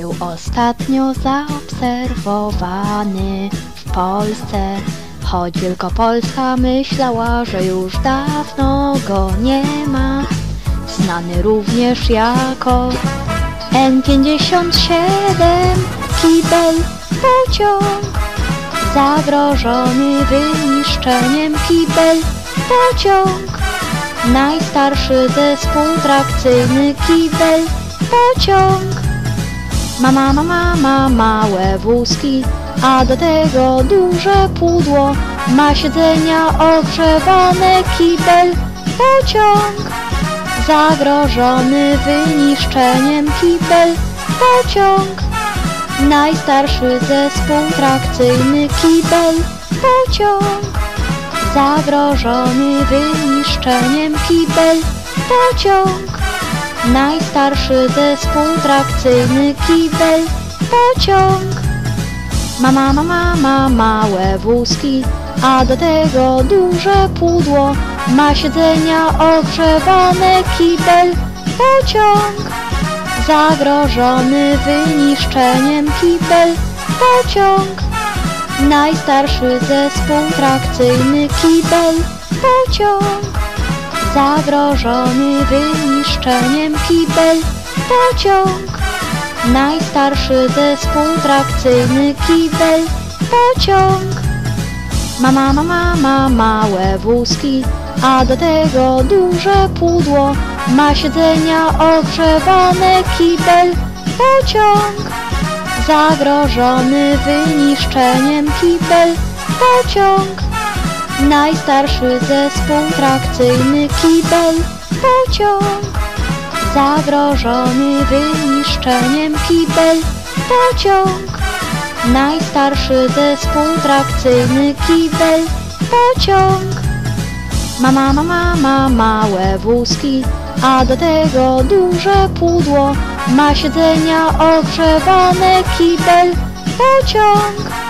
był ostatnio zaobserwowany w Polsce. Choć Wielkopolska myślała, że już dawno go nie ma. Znany również jako N57 kibel pociąg. Zagrożony wyniszczeniem kibel pociąg. Najstarszy zespół trakcyjny kibel pociąg. Mama, mama, ma małe wózki, a do tego duże pudło. Ma siedzenia ogrzewane kibel pociąg. Zagrożony wyniszczeniem kibel pociąg. Najstarszy zespół trakcyjny kibel pociąg. Zagrożony wyniszczeniem kibel pociąg. Najstarszy zespół trakcyjny kibel pociąg. Mama, mama, ma małe wózki, a do tego duże pudło. Ma siedzenia ogrzewane kibel pociąg. Zagrożony wyniszczeniem kibel pociąg. Najstarszy zespół trakcyjny kibel pociąg. Zagrożony wyniszczeniem kibel pociąg. Najstarszy zespół trakcyjny kibel pociąg. Mama, mama, ma małe wózki, a do tego duże pudło. Ma siedzenia ogrzewane kibel pociąg. Zagrożony wyniszczeniem kibel pociąg. Najstarszy zespół trakcyjny kibel pociąg. Zagrożony wyniszczeniem kibel pociąg. Najstarszy zespół trakcyjny kibel pociąg. Mama, mama, ma małe wózki, a do tego duże pudło. Ma siedzenia ogrzewane kibel pociąg.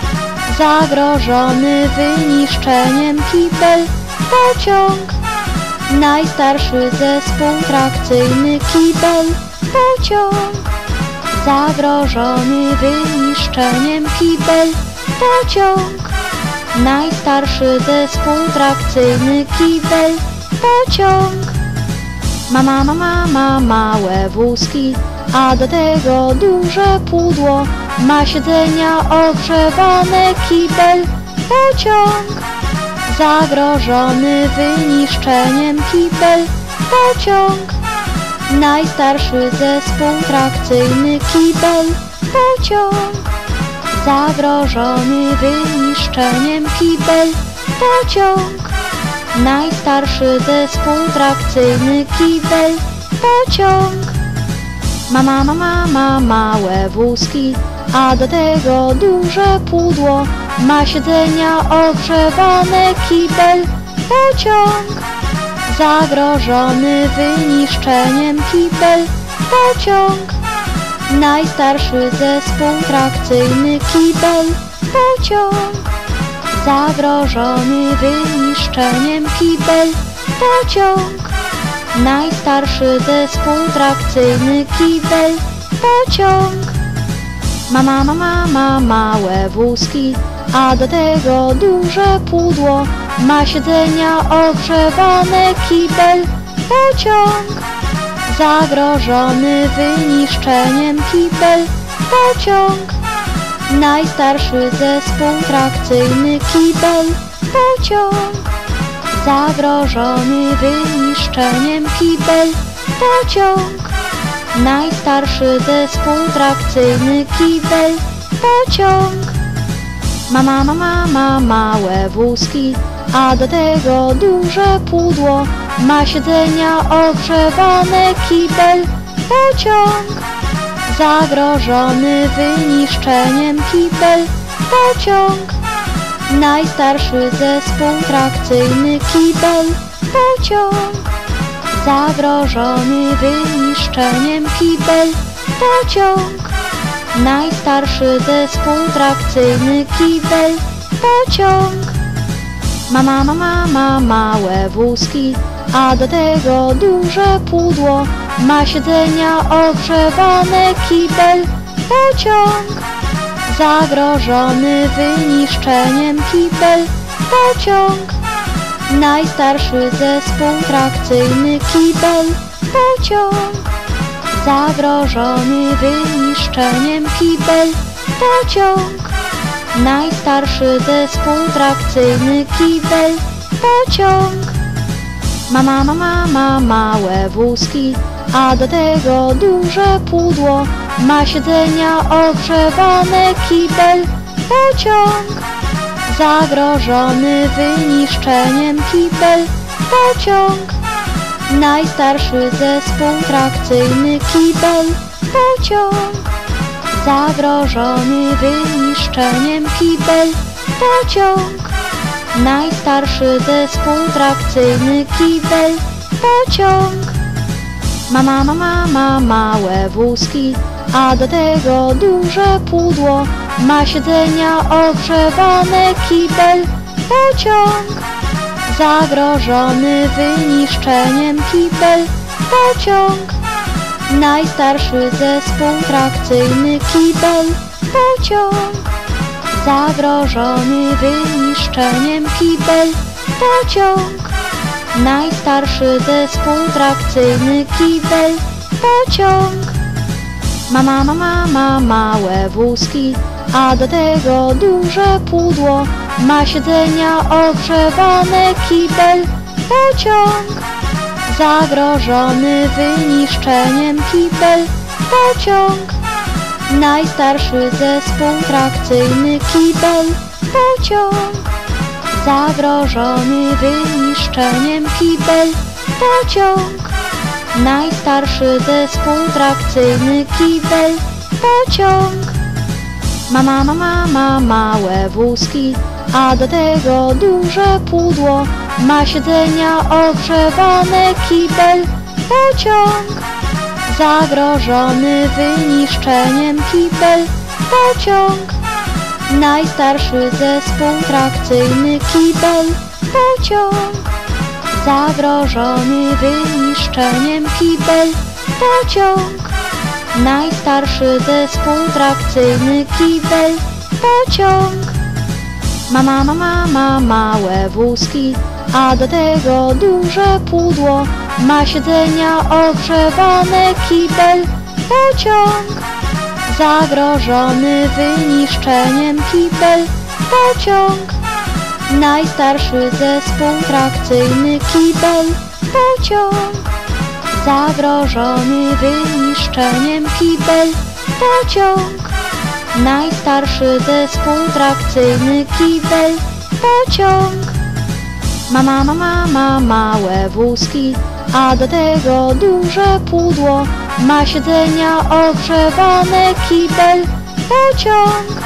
Zagrożony wyniszczeniem kibel pociąg. Najstarszy zespół trakcyjny kibel pociąg. Zagrożony wyniszczeniem kibel pociąg. Najstarszy zespół trakcyjny kibel pociąg. Mama, mama, ma małe wózki, a do tego duże pudło. Ma siedzenia ogrzewane kibel pociąg. Zagrożony wyniszczeniem kibel pociąg. Najstarszy zespół trakcyjny kibel pociąg. Zagrożony wyniszczeniem kibel pociąg. Najstarszy zespół trakcyjny kibel pociąg. Mama, mama, ma małe wózki, a do tego duże pudło. Ma siedzenia ogrzewane kibel pociąg. Zagrożony wyniszczeniem kibel pociąg. Najstarszy zespół trakcyjny kibel pociąg. Zagrożony wyniszczeniem kibel pociąg. Najstarszy zespół trakcyjny kibel pociąg. Mama, mama, ma małe wózki, a do tego duże pudło. Ma siedzenia ogrzewane kibel pociąg. Zagrożony wyniszczeniem kibel pociąg. Najstarszy zespół trakcyjny kibel pociąg. Zagrożony wyniszczeniem kibel pociąg. Najstarszy zespół trakcyjny kibel pociąg. Mama, mama, ma małe wózki, a do tego duże pudło. Ma siedzenia ogrzewane kibel pociąg. Zagrożony wyniszczeniem kibel pociąg. Najstarszy zespół trakcyjny kibel pociąg. Zagrożony wyniszczeniem kibel pociąg. Najstarszy zespół trakcyjny kibel pociąg. Mama, mama, ma małe wózki, a do tego duże pudło. Ma siedzenia ogrzewane kibel pociąg. Zagrożony wyniszczeniem kibel, pociąg. Najstarszy zespół trakcyjny kibel, pociąg. Zagrożony wyniszczeniem kibel, pociąg. Najstarszy zespół trakcyjny kibel, pociąg. Mama, mama, ma małe wózki, a do tego duże pudło. Ma siedzenia ogrzewane kibel, pociąg. Zagrożony wyniszczeniem kibel, pociąg. Najstarszy zespół trakcyjny kibel, pociąg. Zagrożony wyniszczeniem kibel, pociąg. Najstarszy zespół trakcyjny kibel, pociąg. Mama, mama, ma małe wózki, a do tego duże pudło. Ma siedzenia ogrzewane kibel, pociąg. Zagrożony wyniszczeniem kibel, pociąg. Najstarszy zespół trakcyjny kibel, pociąg. Zagrożony wyniszczeniem kibel, pociąg. Najstarszy zespół trakcyjny kibel, pociąg. Mama, mama, ma małe wózki, a do tego duże pudło. Ma siedzenia ogrzewane kibel, pociąg. Zagrożony wyniszczeniem kibel, pociąg. Najstarszy zespół trakcyjny kibel, pociąg. Zagrożony wyniszczeniem kibel, pociąg. Najstarszy zespół trakcyjny kibel, pociąg. Mama, mama, ma małe wózki, a do tego duże pudło. Ma siedzenia ogrzewane kibel, pociąg. Zagrożony wyniszczeniem kibel, pociąg. Najstarszy zespół trakcyjny kibel, pociąg. Zagrożony wyniszczeniem kibel, pociąg. Najstarszy zespół trakcyjny kibel, pociąg. Mama, mama, ma małe wózki, a do tego duże pudło. Ma siedzenia ogrzewane kibel, pociąg. Zagrożony wyniszczeniem kibel, pociąg. Najstarszy zespół trakcyjny kibel, pociąg. Zagrożony wyniszczeniem kibel, pociąg. Najstarszy zespół trakcyjny kibel, pociąg. Mama, mama, ma małe wózki, a do tego duże pudło. Ma siedzenia ogrzewane kibel, pociąg.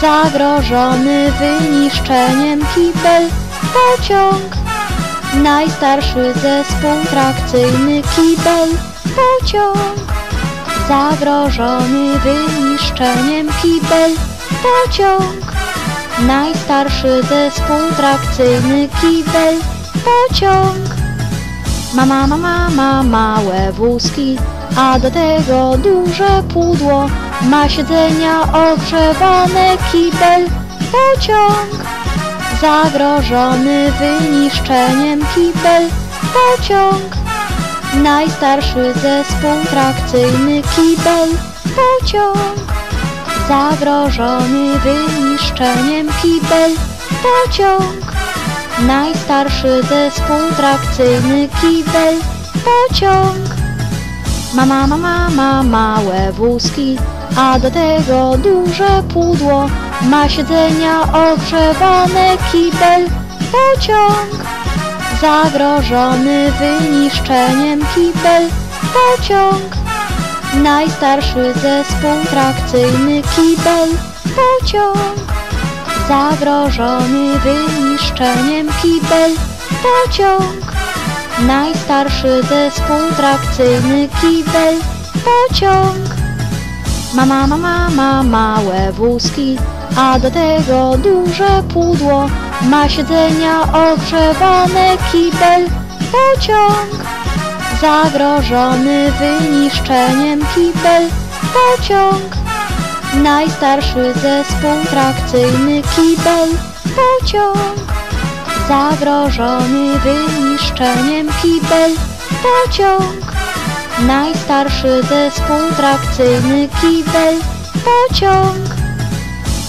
Zagrożony wyniszczeniem kibel, pociąg. Najstarszy zespół trakcyjny kibel, pociąg. Zagrożony wyniszczeniem kibel, pociąg. Najstarszy zespół trakcyjny kibel, pociąg. Mama, mama, ma małe wózki, a do tego duże pudło. Ma siedzenia ogrzewane kibel, pociąg. Zagrożony wyniszczeniem kibel, pociąg. Najstarszy zespół trakcyjny kibel, pociąg. Zagrożony wyniszczeniem kibel, pociąg. Najstarszy zespół trakcyjny kibel, pociąg. Mama, mama, ma małe wózki, a do tego duże pudło. Ma siedzenia ogrzewane kibel, pociąg. Zagrożony wyniszczeniem kibel, pociąg. Najstarszy zespół trakcyjny kibel, pociąg. Zagrożony wyniszczeniem kibel, pociąg. Najstarszy zespół trakcyjny kibel, pociąg. Mama, mama, ma małe wózki, a do tego duże pudło. Ma siedzenia ogrzewane kibel, pociąg. Zagrożony wyniszczeniem kibel, pociąg. Najstarszy zespół trakcyjny kibel, pociąg. Zagrożony wyniszczeniem kibel, pociąg. Najstarszy zespół trakcyjny kibel, pociąg.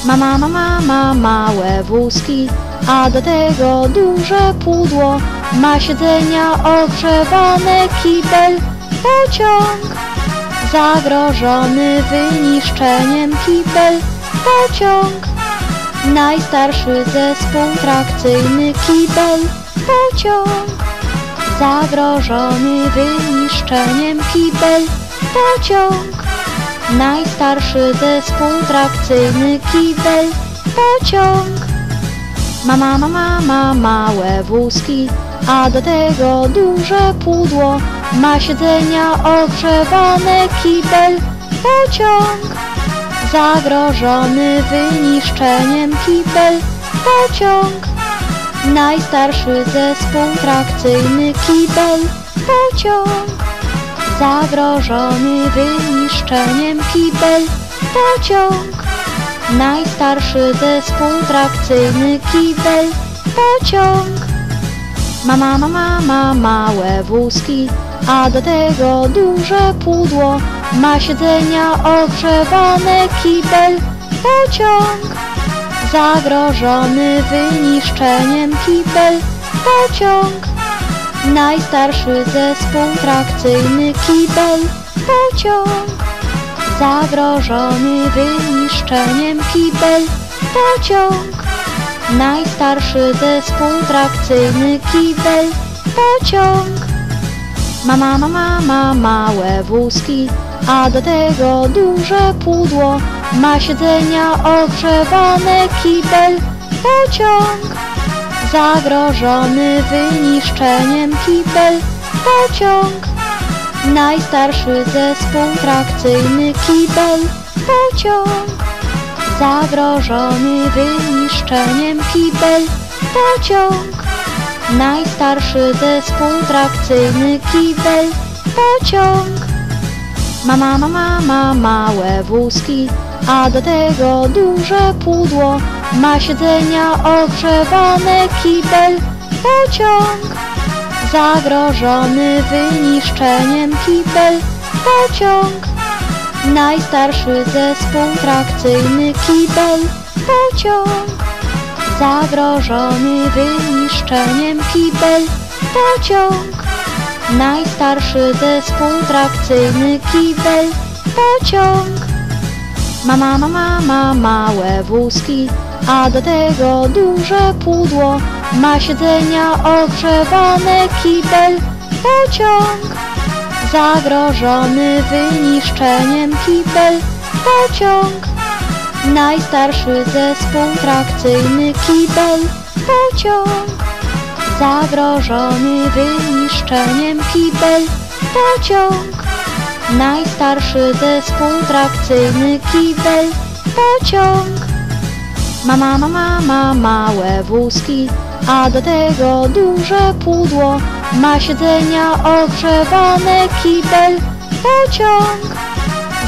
Mama, mama, ma małe wózki, a do tego duże pudło. Ma siedzenia ogrzewane kibel, pociąg. Zagrożony wyniszczeniem kibel, pociąg. Najstarszy zespół trakcyjny kibel, pociąg. Zagrożony wyniszczeniem kibel, pociąg. Najstarszy zespół trakcyjny kibel, pociąg. Mama, mama, ma małe wózki, a do tego duże pudło. Ma siedzenia ogrzewane kibel, pociąg. Zagrożony wyniszczeniem kibel, pociąg. Najstarszy zespół trakcyjny kibel, pociąg. Zagrożony wyniszczeniem kibel, pociąg. Najstarszy zespół trakcyjny kibel, pociąg. Mama, mama, ma małe wózki, a do tego duże pudło. Ma siedzenia ogrzewane kibel, pociąg. Zagrożony wyniszczeniem kibel, pociąg. Najstarszy zespół trakcyjny kibel, pociąg. Zagrożony wyniszczeniem kibel, pociąg. Najstarszy zespół trakcyjny kibel, pociąg. Mama, mama, ma małe wózki, a do tego duże pudło. Ma siedzenia ogrzewane kibel, pociąg. Zagrożony wyniszczeniem kibel, pociąg. Najstarszy zespół trakcyjny kibel, pociąg. Zagrożony wyniszczeniem kibel, pociąg. Najstarszy zespół trakcyjny kibel, pociąg. Mama, mama, ma małe wózki, a do tego duże pudło. Ma siedzenia ogrzewane kibel, pociąg. Zagrożony wyniszczeniem kibel, pociąg. Najstarszy zespół trakcyjny kibel, pociąg. Zagrożony wyniszczeniem kibel, pociąg. Najstarszy zespół trakcyjny kibel, pociąg. Mama, mama, ma małe wózki, a do tego duże pudło. Ma siedzenia ogrzewane kibel, pociąg. Zagrożony wyniszczeniem kibel, pociąg. Najstarszy zespół trakcyjny kibel, pociąg. Zagrożony wyniszczeniem kibel, pociąg. Najstarszy zespół trakcyjny kibel, pociąg. Mama, mama, ma małe wózki, a do tego duże pudło. Ma siedzenia ogrzewane kibel, pociąg.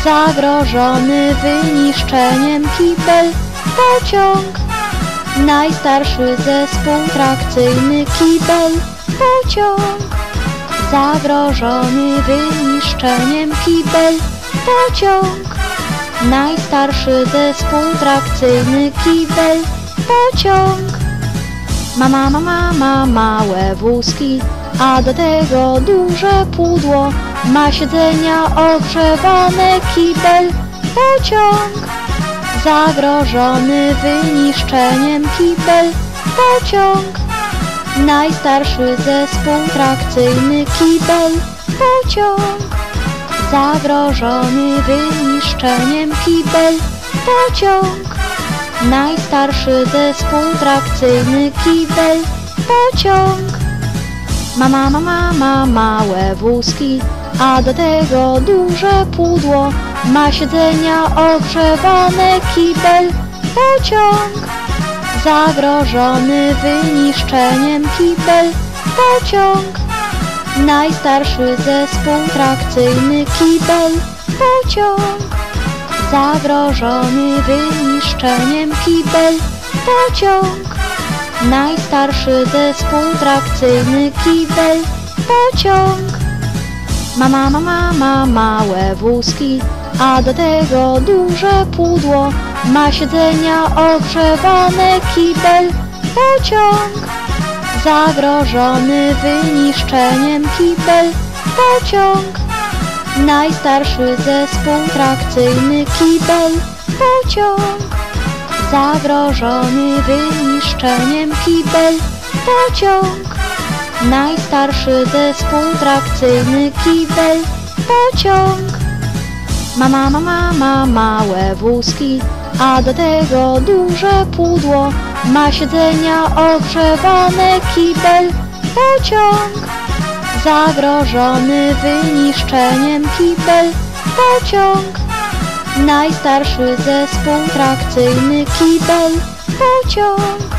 Zagrożony wyniszczeniem kibel, pociąg. Najstarszy zespół trakcyjny kibel, pociąg. Zagrożony wyniszczeniem kibel, pociąg. Najstarszy zespół trakcyjny kibel, pociąg. Mama, mama, ma małe wózki, a do tego duże pudło. Ma siedzenia ogrzewane kibel, pociąg. Zagrożony wyniszczeniem kibel, pociąg. Najstarszy zespół trakcyjny kibel, pociąg. Zagrożony wyniszczeniem kibel, pociąg. Najstarszy zespół trakcyjny kibel, pociąg. Mama, mama, ma małe wózki, a do tego duże pudło. Ma siedzenia ogrzewane kibel, pociąg. Zagrożony wyniszczeniem kibel, pociąg. Najstarszy zespół trakcyjny kibel, pociąg. zagrożony wyniszczeniem kibel, pociąg. Najstarszy zespół trakcyjny kibel, pociąg. Mama, mama, ma małe wózki, a do tego duże pudło. Ma siedzenia ogrzewane kibel, pociąg. Zagrożony wyniszczeniem kibel, pociąg. Najstarszy zespół trakcyjny kibel, pociąg. Zagrożony wyniszczeniem kibel, pociąg. Najstarszy zespół trakcyjny kibel, pociąg. Mama, mama, ma małe wózki, a do tego duże pudło. Ma siedzenia ogrzewane kibel, pociąg. Zagrożony wyniszczeniem kibel, pociąg. Najstarszy zespół trakcyjny kibel, pociąg.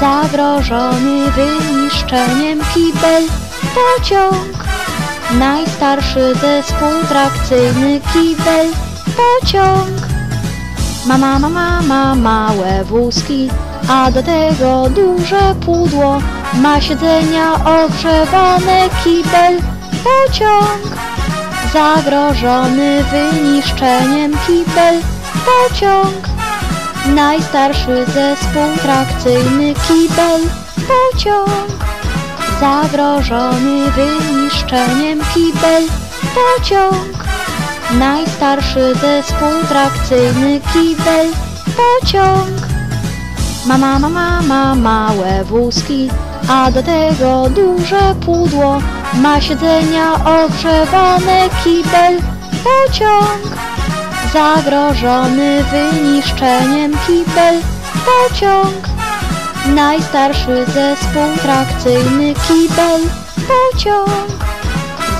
Zagrożony wyniszczeniem kibel, pociąg. Najstarszy zespół trakcyjny kibel, pociąg. Mama, mama, ma małe wózki, a do tego duże pudło. Ma siedzenia ogrzewane kibel, pociąg. Zagrożony wyniszczeniem kibel, pociąg. Najstarszy zespół trakcyjny kibel, pociąg. Zagrożony wyniszczeniem kibel, pociąg. Najstarszy zespół trakcyjny kibel, pociąg. Mama, mama, ma małe wózki, a do tego duże pudło. Ma siedzenia ogrzewane kibel, pociąg. Zagrożony wyniszczeniem kibel, pociąg. Najstarszy zespół trakcyjny kibel, pociąg.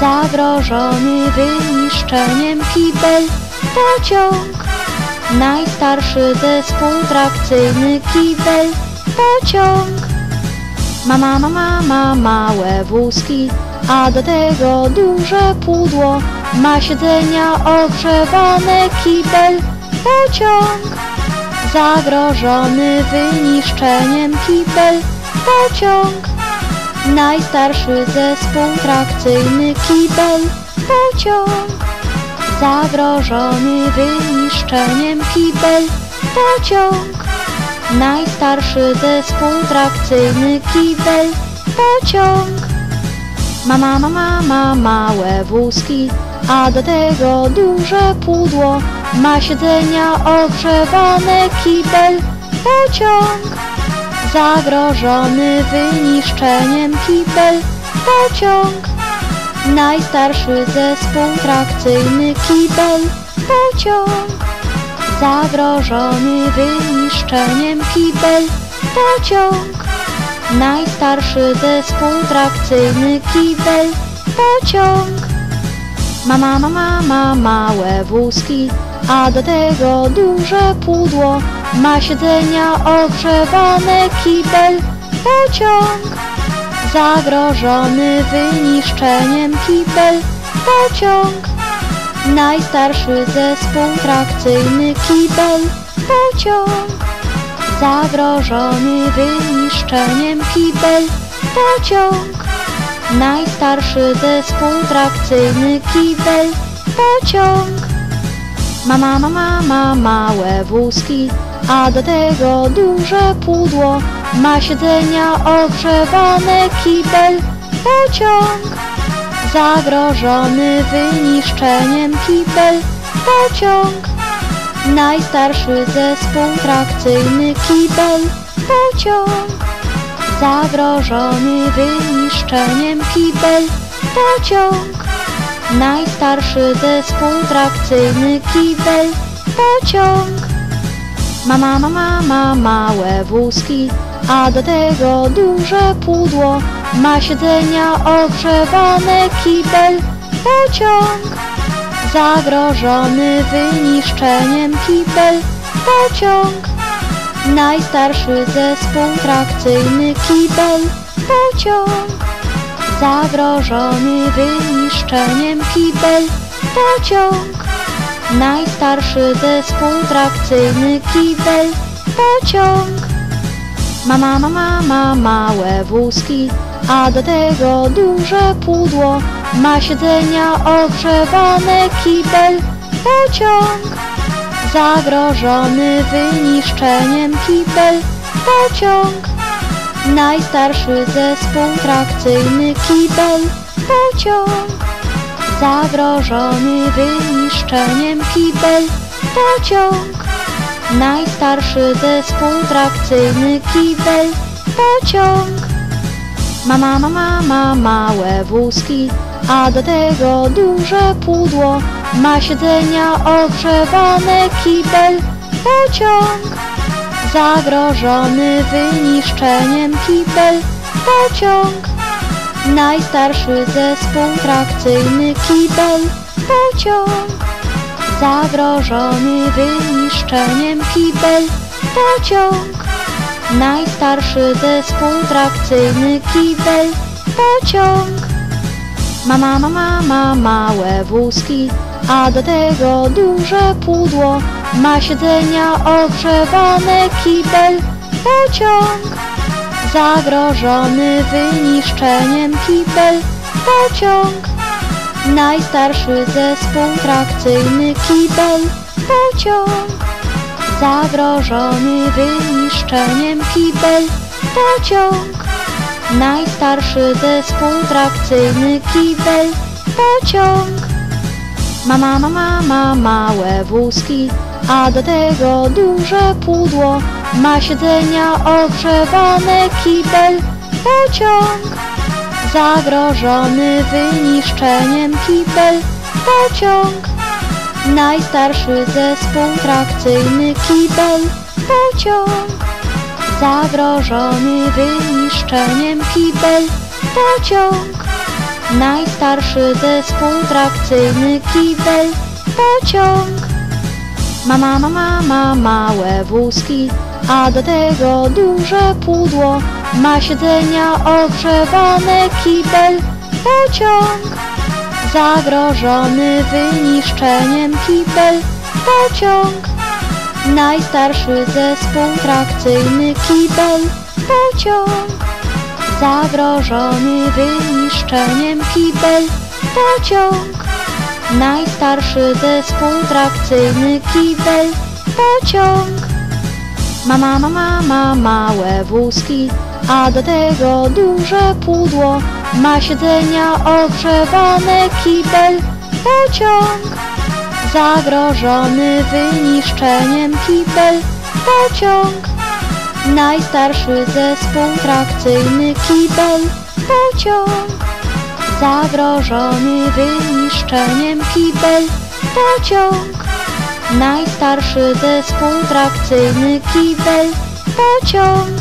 Zagrożony wyniszczeniem kibel, pociąg. Najstarszy zespół trakcyjny kibel, pociąg. Mama, mama, ma małe wózki, a do tego duże pudło. Ma siedzenia ogrzewane kibel, pociąg. Zagrożony wyniszczeniem kibel, pociąg. Najstarszy zespół trakcyjny kibel, pociąg. Zagrożony wyniszczeniem kibel, pociąg. Najstarszy zespół trakcyjny kibel, pociąg. Mama, mama, ma małe wózki, a do tego duże pudło. Ma siedzenia ogrzewane kibel, pociąg. Zagrożony wyniszczeniem kibel, pociąg. Najstarszy zespół trakcyjny kibel, pociąg. Zagrożony wyniszczeniem kibel, pociąg. Najstarszy zespół trakcyjny kibel, pociąg. Mama, mama, ma małe wózki, a do tego duże pudło. Ma siedzenia ogrzewane kibel, pociąg. Zagrożony wyniszczeniem kibel, pociąg. Najstarszy zespół trakcyjny kibel, pociąg. Zagrożony wyniszczeniem kibel, pociąg. Najstarszy zespół trakcyjny kibel, pociąg. Mama, mama, ma małe wózki, a do tego duże pudło. Ma siedzenia ogrzewane kibel, pociąg. Zagrożony wyniszczeniem kibel, pociąg. Najstarszy zespół trakcyjny kibel, pociąg. Zagrożony wyniszczeniem kibel, pociąg. Najstarszy zespół trakcyjny kibel, pociąg. Mama, mama, ma małe wózki, a do tego duże pudło. Ma siedzenia ogrzewane kibel, pociąg. Zagrożony wyniszczeniem kibel, pociąg. Najstarszy zespół trakcyjny kibel, pociąg. Zagrożony wyniszczeniem kibel, pociąg. Najstarszy zespół trakcyjny kibel, pociąg. Mama, mama, ma małe wózki, a do tego duże pudło. Ma siedzenia ogrzewane kibel, pociąg. Zagrożony wyniszczeniem kibel, pociąg. Najstarszy zespół trakcyjny kibel, pociąg. Zagrożony wyniszczeniem kibel, pociąg. Najstarszy zespół trakcyjny kibel, pociąg. Mama, mama, ma małe wózki, a do tego duże pudło. Ma siedzenia ogrzewane kibel, pociąg. Zagrożony wyniszczeniem kibel, pociąg. Najstarszy zespół trakcyjny kibel, pociąg. Zagrożony wyniszczeniem kibel, pociąg. Najstarszy zespół trakcyjny kibel, pociąg. Mama, mama, ma małe wózki, a do tego duże pudło. Ma siedzenia ogrzewane kibel, pociąg. Zagrożony wyniszczeniem kibel, pociąg. Najstarszy zespół trakcyjny kibel, pociąg. Zagrożony wyniszczeniem kibel, pociąg. Najstarszy zespół trakcyjny kibel, pociąg. Mama, mama, ma małe wózki, a do tego duże pudło. Ma siedzenia ogrzewane kibel, pociąg. Zagrożony wyniszczeniem kibel, pociąg. Najstarszy zespół trakcyjny kibel, pociąg. Zagrożony wyniszczeniem kibel, pociąg. Najstarszy zespół trakcyjny kibel, pociąg. Mama, mama, ma małe wózki, a do tego duże pudło. Ma siedzenia ogrzewane kibel, pociąg. Zagrożony wyniszczeniem kibel, pociąg. Najstarszy zespół trakcyjny kibel, pociąg. Zagrożony wyniszczeniem kibel, pociąg. Najstarszy zespół trakcyjny kibel, pociąg. Mama, mama, ma małe wózki, a do tego duże pudło. Ma siedzenia ogrzewane kibel, pociąg. Zagrożony wyniszczeniem kibel, pociąg. Najstarszy zespół trakcyjny kibel, pociąg. Zagrożony wyniszczeniem kibel, pociąg. Najstarszy zespół trakcyjny kibel, pociąg.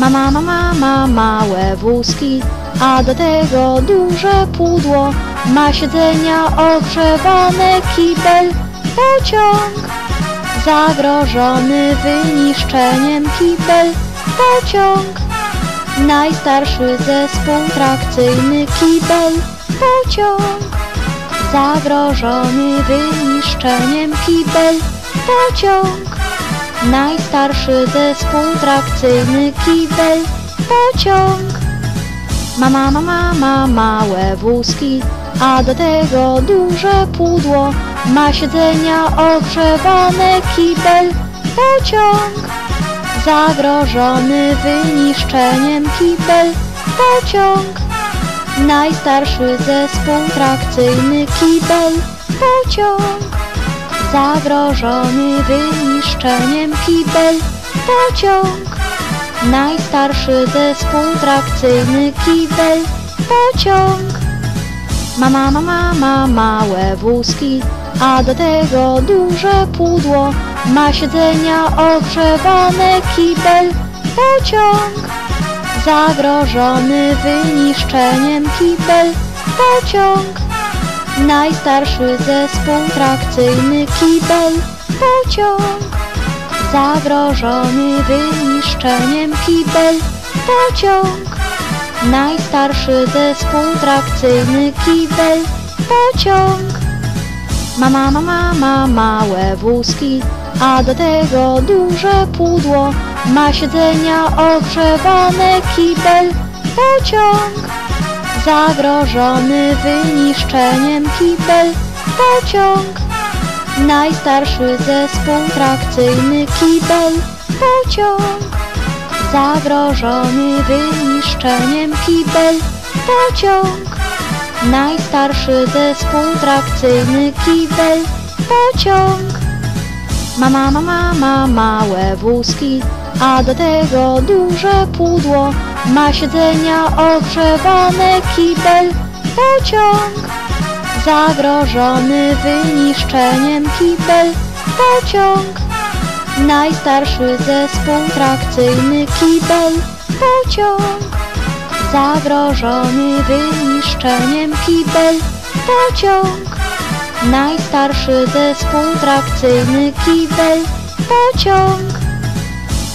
Mama, mama, ma małe wózki, a do tego duże pudło. Ma siedzenia ogrzewane kibel, pociąg. Zagrożony wyniszczeniem kibel, pociąg. Najstarszy zespół trakcyjny kibel, pociąg. Zagrożony wyniszczeniem kibel, pociąg. Najstarszy zespół trakcyjny kibel, pociąg. Mama, mama, ma małe wózki, a do tego duże pudło. Ma siedzenia ogrzewane kibel, pociąg. Zagrożony wyniszczeniem kibel, pociąg. Najstarszy zespół trakcyjny kibel, pociąg. Zagrożony wyniszczeniem kibel, pociąg. Najstarszy zespół trakcyjny kibel, pociąg. Mama, mama, ma małe wózki, a do tego duże pudło. Ma siedzenia ogrzewane kibel, pociąg. Zagrożony wyniszczeniem kibel, pociąg. Najstarszy zespół trakcyjny kibel, pociąg. Zagrożony wyniszczeniem kibel, pociąg. Najstarszy zespół trakcyjny kibel, pociąg. Mama, mama, ma małe wózki, a do tego duże pudło. Ma siedzenia ogrzewane kibel, pociąg. Zagrożony wyniszczeniem kibel, pociąg. Najstarszy zespół trakcyjny kibel, pociąg. Zagrożony wyniszczeniem kibel, pociąg. Najstarszy zespół trakcyjny kibel, pociąg. Mama, mama, ma małe wózki, a do tego duże pudło. Ma siedzenia ogrzewane kibel, pociąg. Zagrożony wyniszczeniem kibel, pociąg. Najstarszy zespół trakcyjny kibel, pociąg. Zagrożony wyniszczeniem kibel, pociąg. Najstarszy zespół trakcyjny kibel, pociąg.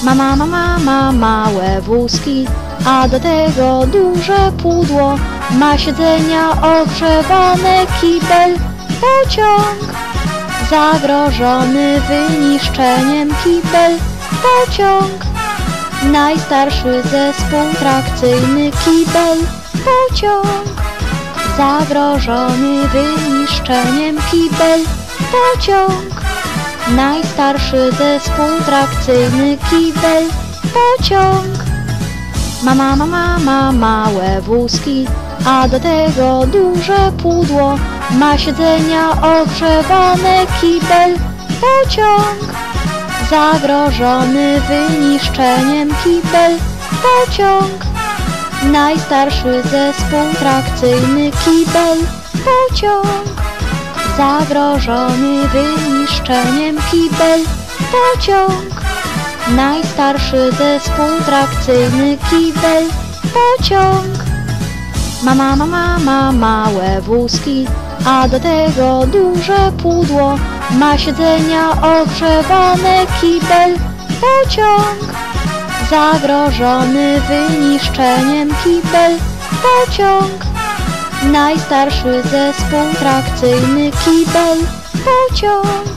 Mama, mama, ma małe wózki, a do tego duże pudło. Ma siedzenia ogrzewane kibel, pociąg. Zagrożony wyniszczeniem kibel, pociąg. Najstarszy zespół trakcyjny kibel, pociąg. Zagrożony wyniszczeniem kibel, pociąg. Najstarszy zespół trakcyjny kibel, pociąg. Mama, mama, ma małe wózki, a do tego duże pudło. Ma siedzenia ogrzewane kibel, pociąg. Zagrożony wyniszczeniem kibel, pociąg. Najstarszy zespół trakcyjny kibel, pociąg. Zagrożony wyniszczeniem kibel, pociąg. Najstarszy zespół trakcyjny kibel, pociąg. Mama, mama, ma małe wózki, a do tego duże pudło. Ma siedzenia ogrzewane kibel, pociąg. Zagrożony wyniszczeniem kibel, pociąg. Najstarszy zespół trakcyjny kibel, pociąg.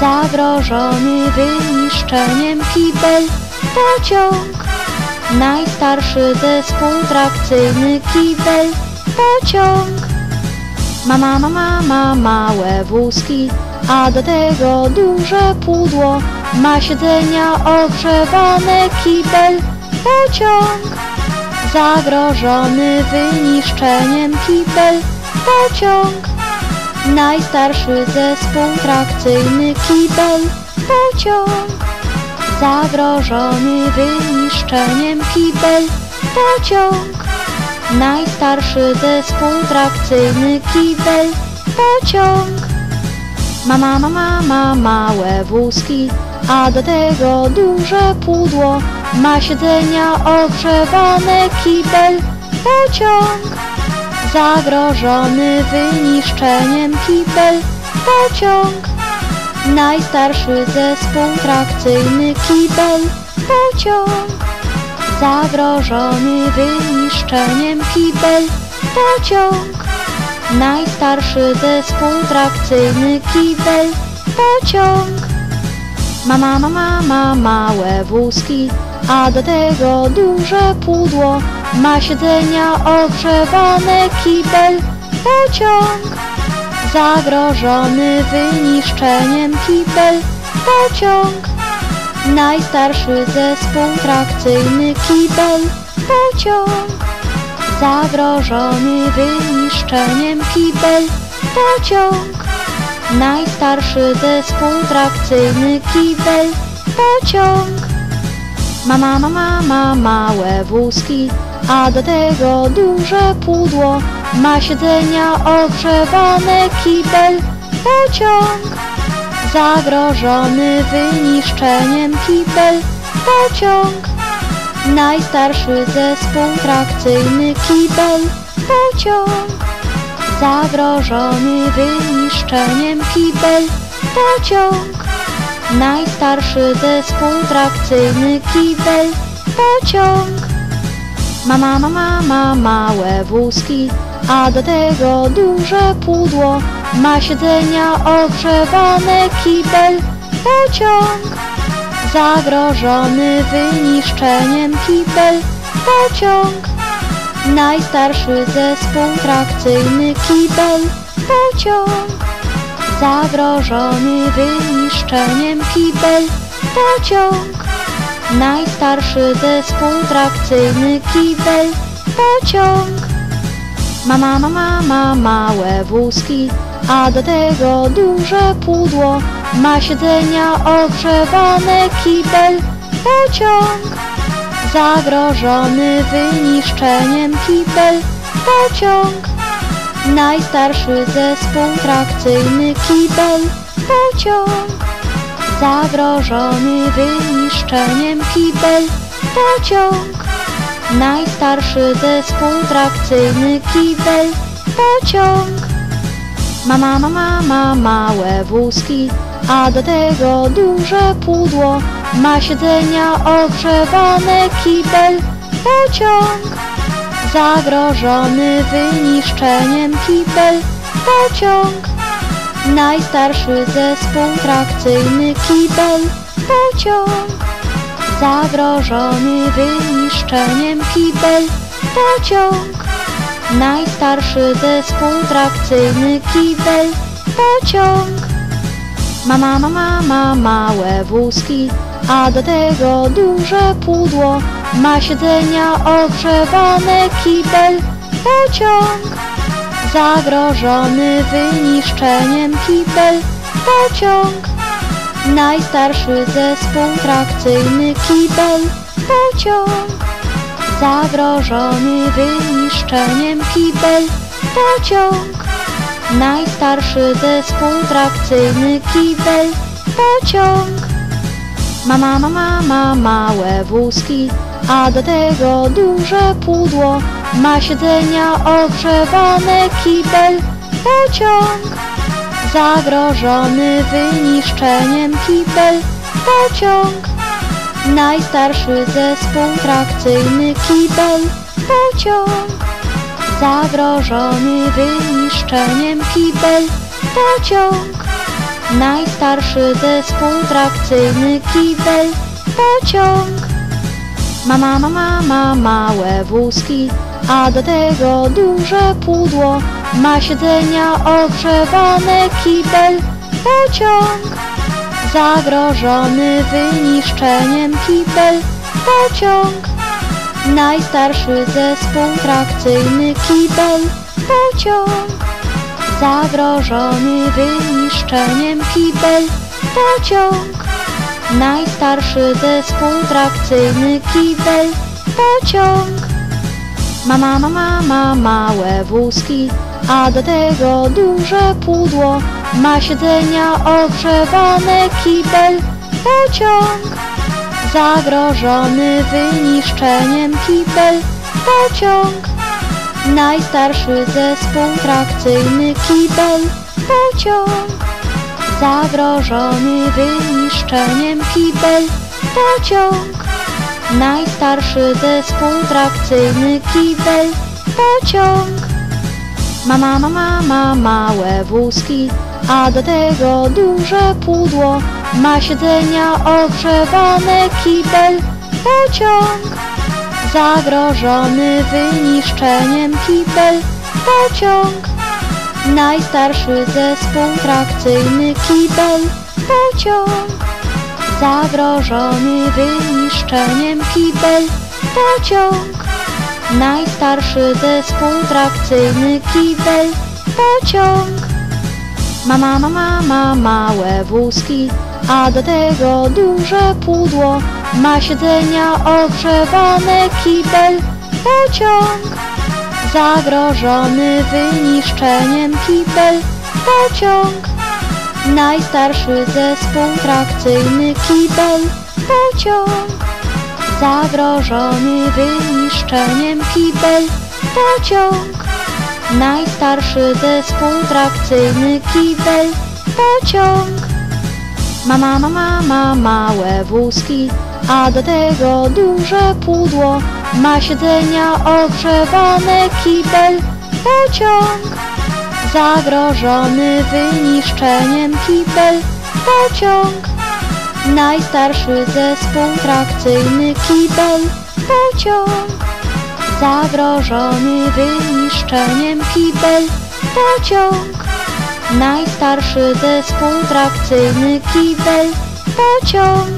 Zagrożony wyniszczeniem kibel, pociąg. Najstarszy zespół trakcyjny kibel, pociąg. Mama, mama, ma małe wózki, a do tego duże pudło. Ma siedzenia ogrzewane kibel, pociąg. Zagrożony wyniszczeniem kibel, pociąg. Najstarszy zespół trakcyjny kibel, pociąg. Zagrożony wyniszczeniem kibel, pociąg. Najstarszy zespół trakcyjny kibel, pociąg. Mama, mama, ma małe wózki, a do tego duże pudło. Ma siedzenia ogrzewane kibel, pociąg. Zagrożony wyniszczeniem kibel, pociąg. Najstarszy zespół trakcyjny kibel, pociąg. Zagrożony wyniszczeniem kibel, pociąg. Najstarszy zespół trakcyjny kibel, pociąg. Mama, mama, ma małe wózki, a do tego duże pudło. Ma siedzenia ogrzewane kibel, pociąg. Zagrożony wyniszczeniem kibel, pociąg. Najstarszy zespół trakcyjny kibel, pociąg. Zagrożony wyniszczeniem kibel, pociąg. Najstarszy zespół trakcyjny kibel, pociąg. Mama, mama, ma małe wózki, a do tego duże pudło. Ma siedzenia ogrzewane kibel, pociąg. Zagrożony wyniszczeniem kibel, pociąg. Najstarszy zespół trakcyjny kibel, pociąg. Zagrożony wyniszczeniem kibel, pociąg. Najstarszy zespół trakcyjny kibel, pociąg. Mama, mama, ma małe wózki, a do tego duże pudło. ma siedzenia ogrzewane kibel, pociąg. Zagrożony wyniszczeniem kibel, pociąg. Najstarszy zespół trakcyjny kibel, pociąg. Zagrożony wyniszczeniem kibel, pociąg. Najstarszy zespół trakcyjny kibel, pociąg. Mama, mama, ma małe wózki, a do tego duże pudło. Ma siedzenia ogrzewane kibel, pociąg. Zagrożony wyniszczeniem kibel, pociąg. Najstarszy zespół trakcyjny kibel, pociąg. Zagrożony wyniszczeniem kibel, pociąg. Najstarszy zespół trakcyjny kibel, pociąg. Mama, mama, ma małe wózki, a do tego duże pudło. Ma siedzenia ogrzewane kibel, pociąg. Zagrożony wyniszczeniem kibel, pociąg. Najstarszy zespół trakcyjny kibel, pociąg. Zagrożony wyniszczeniem kibel, pociąg. Najstarszy zespół trakcyjny kibel, pociąg. Mama, mama, ma małe wózki, a do tego duże pudło. Ma siedzenia ogrzewane kibel, pociąg. Zagrożony wyniszczeniem kibel, pociąg. Najstarszy zespół trakcyjny kibel, pociąg. Zagrożony wyniszczeniem kibel, pociąg. Najstarszy zespół trakcyjny kibel, pociąg. Mama, mama, ma małe wózki, a do tego duże pudło. Ma siedzenia ogrzewane kibel, pociąg. Zagrożony wyniszczeniem kibel, pociąg. Najstarszy zespół trakcyjny kibel, pociąg. Zagrożony wyniszczeniem kibel, pociąg. Najstarszy zespół trakcyjny kibel, pociąg. Mama, mama, ma małe wózki, a do tego duże pudło. Ma siedzenia ogrzewane kibel, pociąg. Zagrożony wyniszczeniem kibel, pociąg. Najstarszy zespół trakcyjny kibel, pociąg. Zagrożony wyniszczeniem kibel, pociąg. Najstarszy zespół trakcyjny kibel, pociąg. Mama, mama, ma małe wózki, a do tego duże pudło. Ma siedzenia ogrzewane kibel, pociąg. Zagrożony wyniszczeniem kibel, pociąg. Najstarszy zespół trakcyjny kibel, pociąg. Zagrożony wyniszczeniem kibel, pociąg. Najstarszy zespół trakcyjny kibel, pociąg. Mama, mama, ma małe wózki, a do tego duże pudło. Ma siedzenia ogrzewane kibel, pociąg. Zagrożony wyniszczeniem kibel, pociąg. Najstarszy zespół trakcyjny kibel, pociąg. Zagrożony wyniszczeniem kibel, pociąg. Najstarszy zespół trakcyjny kibel, pociąg. Mama, mama, ma małe wózki, a do tego duże pudło. Ma siedzenia ogrzewane kibel, pociąg. Zagrożony wyniszczeniem kibel, pociąg. Najstarszy zespół trakcyjny kibel, pociąg. Zagrożony wyniszczeniem kibel, pociąg. Najstarszy zespół trakcyjny kibel, pociąg. Mama, mama, ma małe wózki, a do tego duże pudło. Ma siedzenia ogrzewane kibel, pociąg. zagrożony wyniszczeniem kibel, pociąg. Najstarszy zespół trakcyjny kibel, pociąg. Zagrożony wyniszczeniem kibel, pociąg. Najstarszy zespół trakcyjny kibel, pociąg.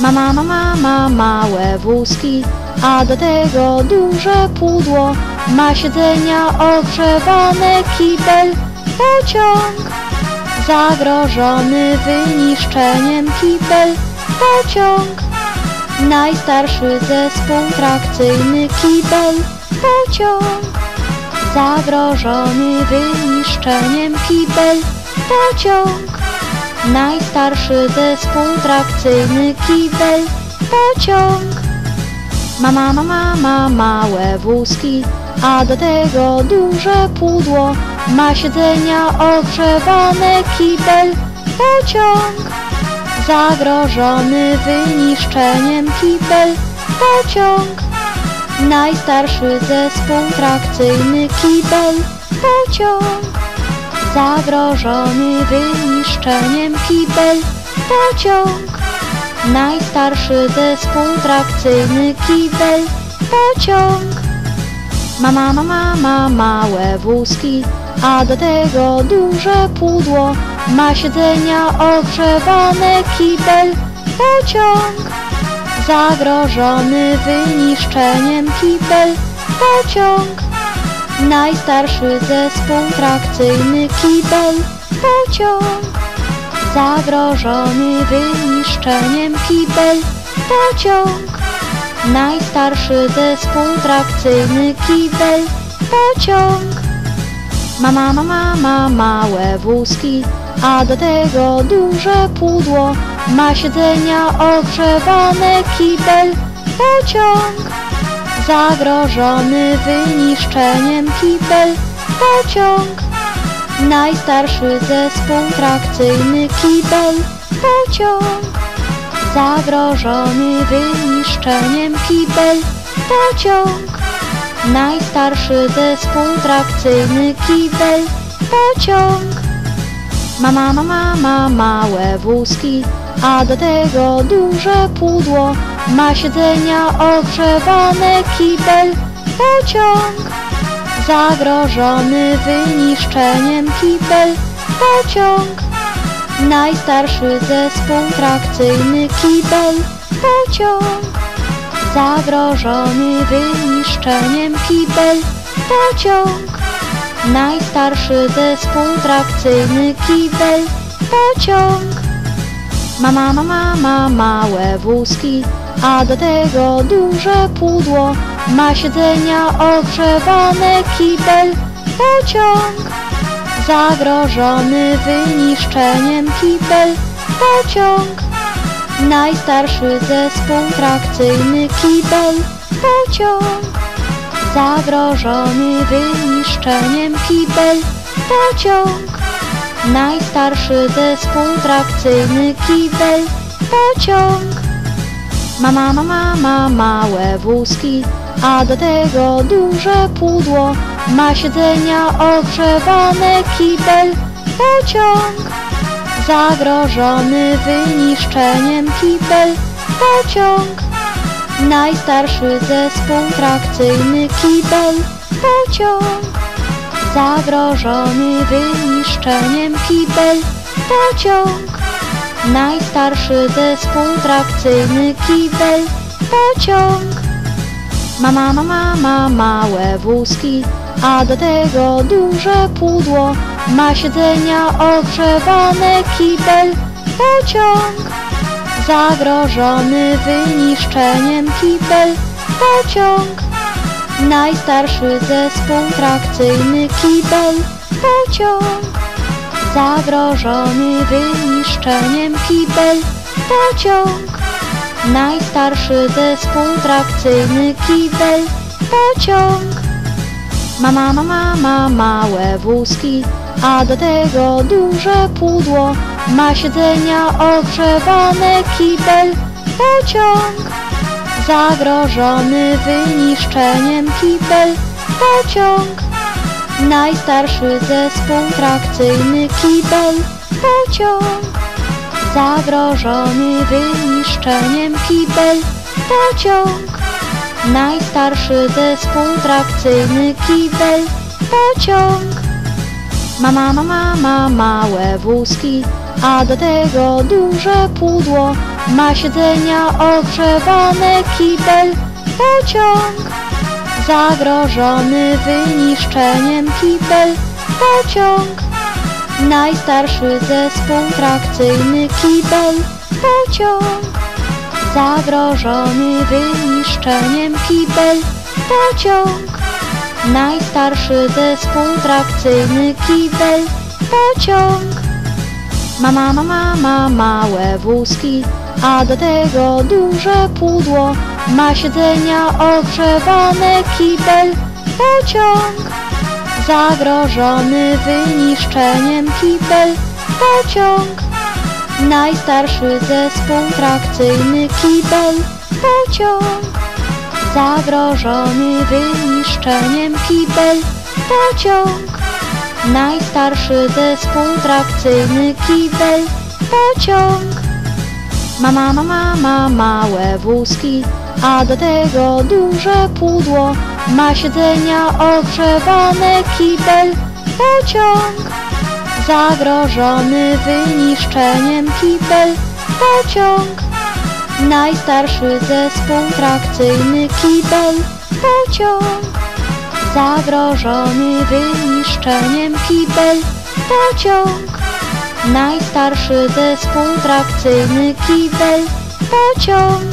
Mama, mama, ma małe wózki, a do tego duże pudło. Ma siedzenia ogrzewane kibel, pociąg. Zagrożony wyniszczeniem kibel, pociąg. Najstarszy zespół trakcyjny kibel, pociąg. Zagrożony wyniszczeniem kibel, pociąg. Najstarszy zespół trakcyjny kibel, pociąg. Mama, mama, ma małe wózki, a do tego duże pudło. Ma siedzenia ogrzewane kibel, pociąg. Zagrożony wyniszczeniem kibel, pociąg. Najstarszy zespół trakcyjny kibel, pociąg. Zagrożony wyniszczeniem kibel, pociąg. Najstarszy zespół trakcyjny kibel, pociąg. Mama, mama, ma małe wózki, a do tego duże pudło. Ma siedzenia ogrzewane kibel, pociąg. Zagrożony wyniszczeniem kibel, pociąg. Najstarszy zespół trakcyjny kibel, pociąg. Zagrożony wyniszczeniem kibel, pociąg. Najstarszy zespół trakcyjny kibel, pociąg. Mama, mama, ma małe wózki, a do tego duże pudło. Ma siedzenia ogrzewane kibel, pociąg. Zagrożony wyniszczeniem kibel, pociąg. Najstarszy zespół trakcyjny kibel, pociąg. Zagrożony wyniszczeniem kibel, pociąg. Najstarszy zespół trakcyjny kibel, pociąg. Mama, mama, ma małe wózki, a do tego duże pudło. Ma siedzenia ogrzewane kibel, pociąg. Zagrożony wyniszczeniem kibel, pociąg. Najstarszy zespół trakcyjny kibel, pociąg. Zagrożony wyniszczeniem kibel, pociąg. Najstarszy zespół trakcyjny kibel, pociąg. Mama, mama, ma małe wózki, a do tego duże pudło. Ma siedzenia ogrzewane kibel, pociąg. Zagrożony wyniszczeniem kibel, pociąg. Najstarszy zespół trakcyjny kibel, pociąg. Zagrożony wyniszczeniem kibel, pociąg. Najstarszy zespół trakcyjny kibel, pociąg. Mama, mama, ma małe wózki, a do tego duże pudło. Ma siedzenia ogrzewane kibel, pociąg. Zagrożony wyniszczeniem kibel, pociąg. Najstarszy zespół trakcyjny kibel, pociąg. Zagrożony wyniszczeniem kibel, pociąg. Najstarszy zespół trakcyjny kibel, pociąg. Mama, mama, ma małe wózki, a do tego duże pudło. Ma siedzenia ogrzewane kibel, pociąg. Zagrożony wyniszczeniem kibel, pociąg. Najstarszy zespół trakcyjny kibel, pociąg. Zagrożony wyniszczeniem kibel, pociąg. Najstarszy zespół trakcyjny kibel, pociąg. Mama, mama, ma małe wózki, a do tego duże pudło. Ma siedzenia ogrzewane kibel, pociąg. Zagrożony wyniszczeniem kibel, pociąg. Najstarszy zespół trakcyjny kibel, pociąg. Zagrożony wyniszczeniem kibel, pociąg. Najstarszy zespół trakcyjny kibel, pociąg. Mama, mama, ma małe wózki, a do tego duże pudło. Ma siedzenia ogrzewane kibel, pociąg. Zagrożony wyniszczeniem kibel, pociąg. Najstarszy zespół trakcyjny kibel, pociąg. Zagrożony wyniszczeniem kibel, pociąg. Najstarszy zespół trakcyjny kibel, pociąg. Mama, mama, ma małe wózki, a do tego duże pudło. Ma siedzenia ogrzewane kibel, pociąg. Zagrożony wyniszczeniem kibel, pociąg. Najstarszy zespół trakcyjny kibel, pociąg. Zagrożony wyniszczeniem kibel, pociąg. Najstarszy zespół trakcyjny kibel, pociąg. Mama, mama, ma małe wózki, a do tego duże pudło. Ma siedzenia ogrzewane kibel, pociąg. Zagrożony wyniszczeniem kibel, pociąg. Najstarszy zespół trakcyjny kibel, pociąg. Zagrożony wyniszczeniem kibel, pociąg. Najstarszy zespół trakcyjny kibel, pociąg.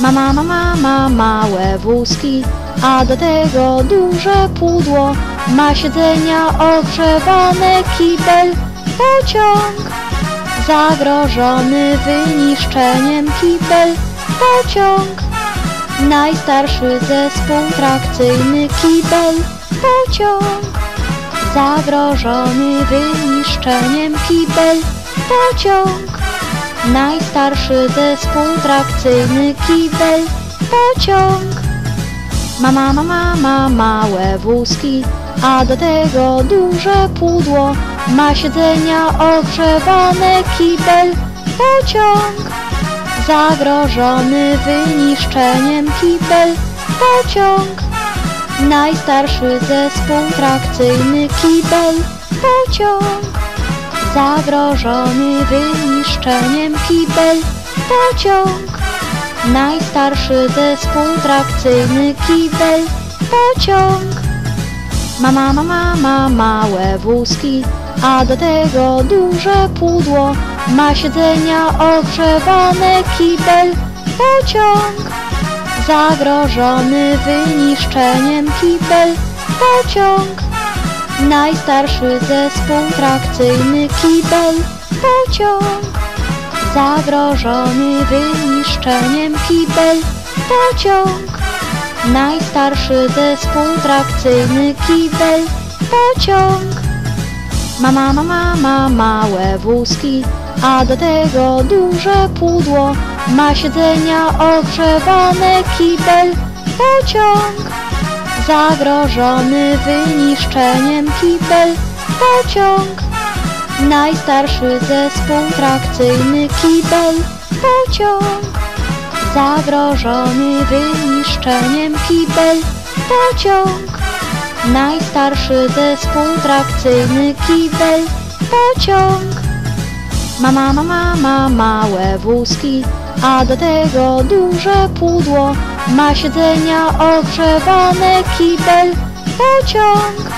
Mama, mama, ma małe wózki, a do tego duże pudło. Ma siedzenia ogrzewane kibel, pociąg. Zagrożony wyniszczeniem kibel, pociąg. Najstarszy zespół trakcyjny kibel, pociąg. Zagrożony wyniszczeniem kibel, pociąg. Najstarszy zespół trakcyjny kibel, pociąg. Mama, mama, ma małe wózki, a do tego duże pudło. Ma siedzenia ogrzewane kibel, pociąg. Zagrożony wyniszczeniem kibel, pociąg. Najstarszy zespół trakcyjny kibel, pociąg. Zagrożony wyniszczeniem kibel, pociąg. Najstarszy zespół trakcyjny kibel, pociąg. Mama, mama, ma małe wózki, a do tego duże pudło. Ma siedzenia ogrzewane kibel, pociąg. Zagrożony wyniszczeniem kibel, pociąg. Najstarszy zespół trakcyjny kibel, pociąg. Zagrożony wyniszczeniem kibel, pociąg. Najstarszy zespół trakcyjny kibel, pociąg. Mama, mama, ma małe wózki, a do tego duże pudło. Ma siedzenia ogrzewane kibel, pociąg. Zagrożony wyniszczeniem kibel, pociąg. Najstarszy zespół trakcyjny kibel, pociąg. Zagrożony wyniszczeniem kibel, pociąg. Najstarszy zespół trakcyjny kibel, pociąg. Mama, mama, ma małe wózki, a do tego duże pudło. Ma siedzenia ogrzewane kibel, pociąg.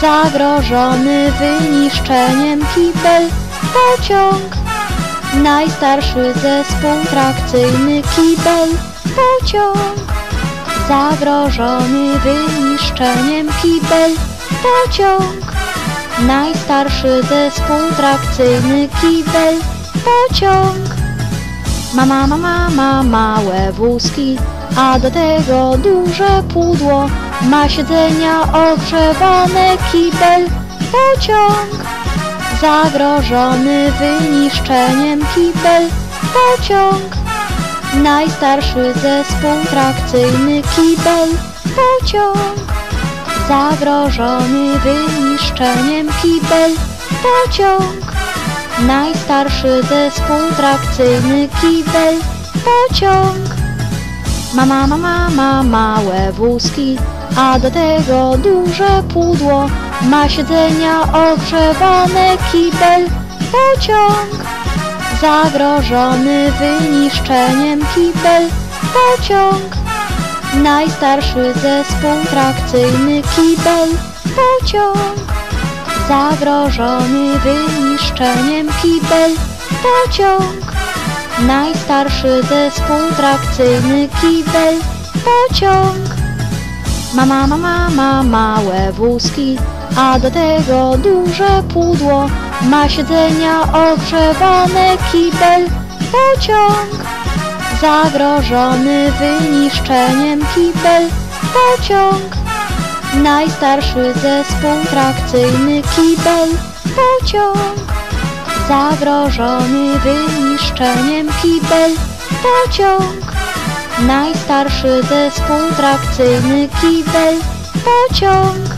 Zagrożony wyniszczeniem kibel, pociąg. Najstarszy. Zespół trakcyjny kibel, pociąg. Zagrożony wyniszczeniem kibel, pociąg. Najstarszy zespół trakcyjny kibel, pociąg. Mama, mama, ma małe wózki, a do tego duże pudło. Ma siedzenia ogrzewane kibel, pociąg. Zagrożony wyniszczeniem kibel, pociąg. Najstarszy zespół trakcyjny kibel, pociąg. zagrożony wyniszczeniem kibel, pociąg. Najstarszy zespół trakcyjny kibel, pociąg. Mama, mama, ma małe wózki, a do tego duże pudło. Ma siedzenia ogrzewane kibel, pociąg. Zagrożony wyniszczeniem kibel, pociąg. Najstarszy zespół trakcyjny kibel, pociąg. Zagrożony wyniszczeniem kibel, pociąg. Najstarszy zespół trakcyjny kibel, pociąg. Mama, mama, ma małe wózki, a do tego duże pudło. Ma siedzenia ogrzewane kibel, pociąg. Zagrożony wyniszczeniem kibel, pociąg. Najstarszy zespół trakcyjny kibel, pociąg. Zagrożony wyniszczeniem kibel, pociąg. Najstarszy zespół trakcyjny kibel, pociąg.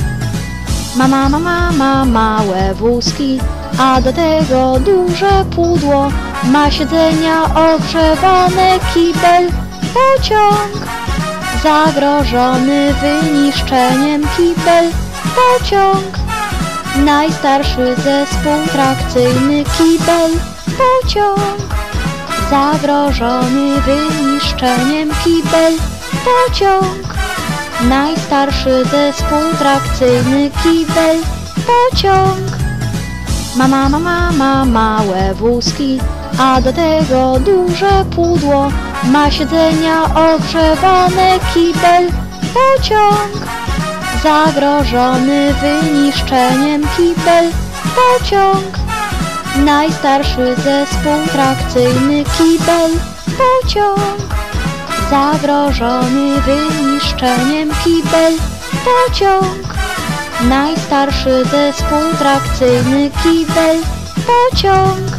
Mama, mama, ma małe wózki, a do tego duże pudło. Ma siedzenia ogrzewane kibel, pociąg. Zagrożony wyniszczeniem kibel, pociąg. Najstarszy zespół trakcyjny kibel, pociąg. Zagrożony wyniszczeniem kibel, pociąg. Najstarszy zespół trakcyjny kibel, pociąg. Mama, mama, ma małe wózki, a do tego duże pudło. Ma siedzenia ogrzewane kibel, pociąg. Zagrożony wyniszczeniem kibel, pociąg. Najstarszy zespół trakcyjny kibel, pociąg. Zagrożony wyniszczeniem kibel, pociąg. Najstarszy zespół trakcyjny kibel, pociąg.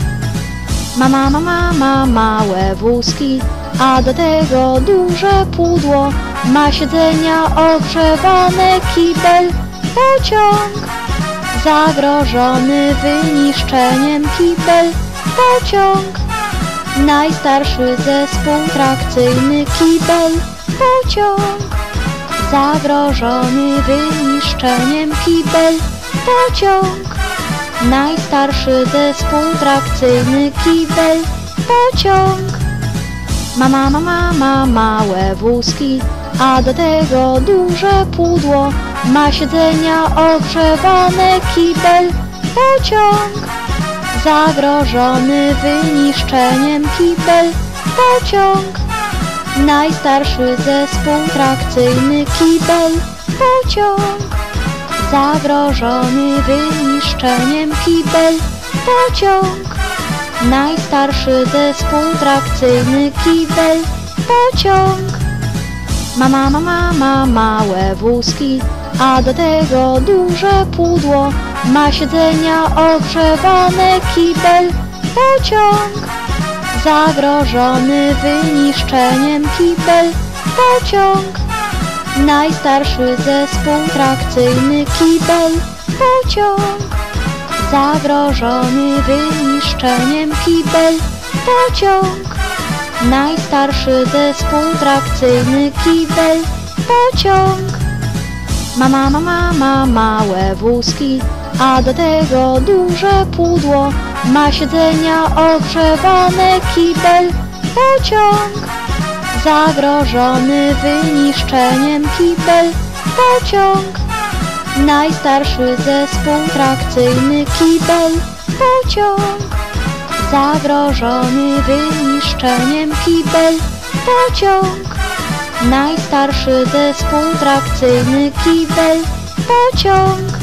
Mama, mama, ma małe wózki, a do tego duże pudło. Ma siedzenia ogrzewane kibel, pociąg. Zagrożony wyniszczeniem kibel, pociąg. Najstarszy zespół trakcyjny kibel, pociąg. Zagrożony wyniszczeniem kibel, pociąg. Najstarszy zespół trakcyjny kibel, pociąg. Mama, mama, ma małe wózki, a do tego duże pudło. Ma siedzenia ogrzewane kibel, pociąg. Zagrożony wyniszczeniem kibel, pociąg. Najstarszy zespół trakcyjny kibel, pociąg. Zagrożony wyniszczeniem kibel, pociąg. Najstarszy zespół trakcyjny kibel, pociąg. Mama, mama, ma małe wózki, a do tego duże pudło. Ma siedzenia ogrzewane kibel, pociąg. Zagrożony wyniszczeniem kibel, pociąg. Najstarszy zespół trakcyjny kibel, pociąg. Zagrożony wyniszczeniem kibel, pociąg. Najstarszy zespół trakcyjny kibel, pociąg. Mama, mama, ma małe wózki, a do tego duże pudło. Ma siedzenia ogrzewane kibel, pociąg. Zagrożony wyniszczeniem kibel, pociąg. Najstarszy zespół trakcyjny kibel, pociąg. Zagrożony wyniszczeniem kibel, pociąg. Najstarszy zespół trakcyjny kibel, pociąg.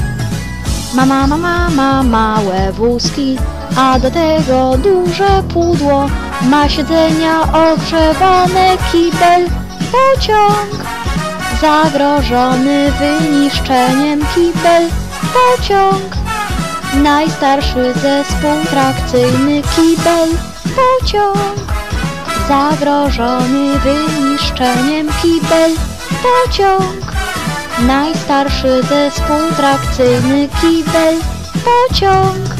Mama, mama, ma małe wózki, a do tego duże pudło. Ma siedzenia ogrzewane kibel, pociąg. Zagrożony wyniszczeniem kibel, pociąg. Najstarszy zespół trakcyjny kibel, pociąg. Zagrożony wyniszczeniem kibel, pociąg. Najstarszy zespół trakcyjny kibel, pociąg.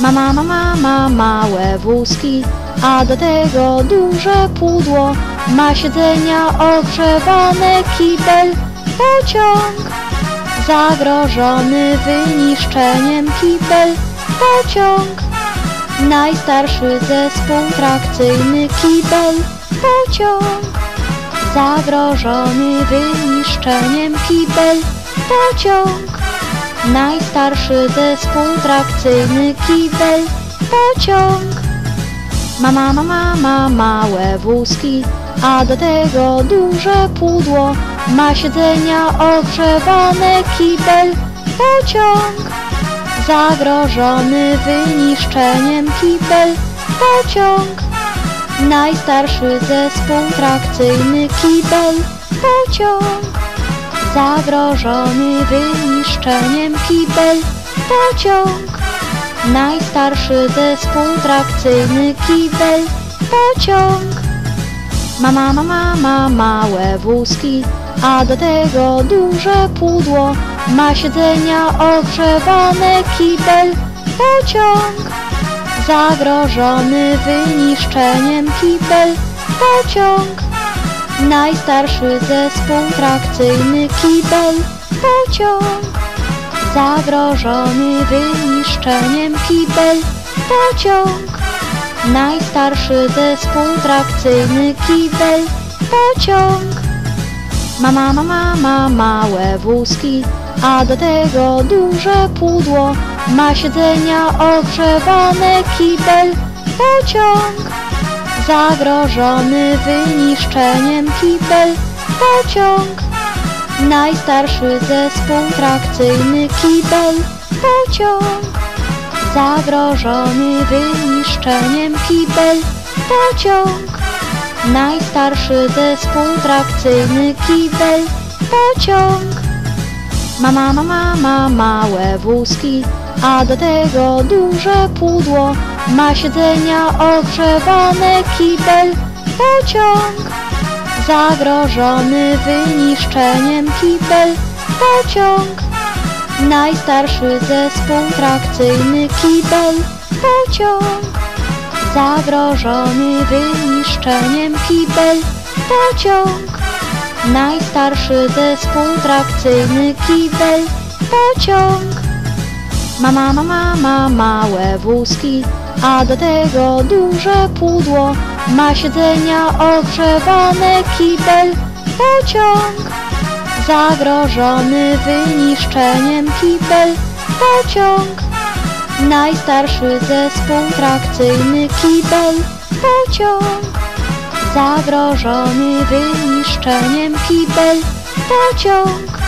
Mama, mama, ma małe wózki, a do tego duże pudło. Ma siedzenia ogrzewane kibel, pociąg. Zagrożony wyniszczeniem kibel, pociąg. Najstarszy zespół trakcyjny kibel, pociąg. Zagrożony wyniszczeniem kibel, pociąg. Najstarszy zespół trakcyjny kibel, pociąg. Mama, mama, ma małe wózki, a do tego duże pudło. Ma siedzenia ogrzewane kibel, pociąg. Zagrożony wyniszczeniem kibel, pociąg. Najstarszy zespół trakcyjny kibel, pociąg. Zagrożony wyniszczeniem kibel, pociąg. Najstarszy zespół trakcyjny kibel, pociąg. Mama, mama, ma małe wózki, a do tego duże pudło. Ma siedzenia ogrzewane kibel, pociąg. Zagrożony wyniszczeniem kibel, pociąg. Najstarszy zespół trakcyjny kibel, pociąg. Zagrożony wyniszczeniem kibel, pociąg. Najstarszy zespół trakcyjny kibel, pociąg. Mama, mama, ma małe wózki, a do tego duże pudło. Ma siedzenia ogrzewane kibel, pociąg. Zagrożony wyniszczeniem kibel, pociąg. Najstarszy zespół trakcyjny kibel, pociąg. Zagrożony wyniszczeniem kibel, pociąg. Najstarszy zespół trakcyjny kibel, pociąg. Mama, mama, ma małe wózki, a do tego duże pudło. Ma siedzenia ogrzewane kibel, pociąg. Zagrożony wyniszczeniem kibel, pociąg. Najstarszy zespół trakcyjny kibel, pociąg. Zagrożony wyniszczeniem kibel, pociąg. Najstarszy zespół trakcyjny kibel, pociąg. Mama, mama, ma małe wózki, a do tego duże pudło. Ma siedzenia ogrzewane kibel, pociąg. Zagrożony wyniszczeniem kibel, pociąg. Najstarszy zespół trakcyjny kibel, pociąg. Zagrożony wyniszczeniem kibel, pociąg.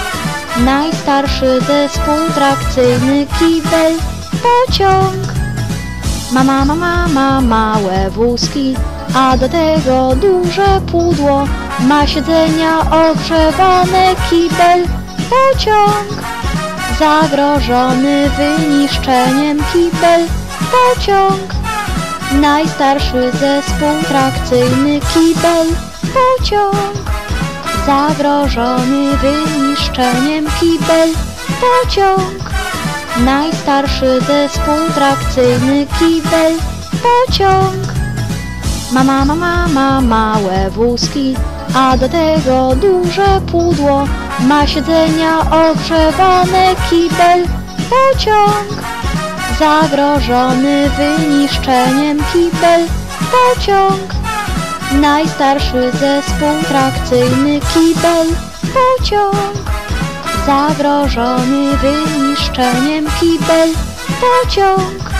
Najstarszy zespół trakcyjny kibel, pociąg. Mama, mama, ma małe wózki, a do tego duże pudło. Ma siedzenia ogrzewane kibel, pociąg. Zagrożony wyniszczeniem kibel, pociąg. Najstarszy zespół trakcyjny kibel, pociąg. Zagrożony wyniszczeniem kibel, pociąg. Najstarszy zespół trakcyjny kibel, pociąg. Mama, mama, ma małe wózki, a do tego duże pudło. Ma siedzenia ogrzewane kibel, pociąg. Zagrożony wyniszczeniem kibel, pociąg. Najstarszy zespół trakcyjny kibel, pociąg. Zagrożony wyniszczeniem kibel, pociąg.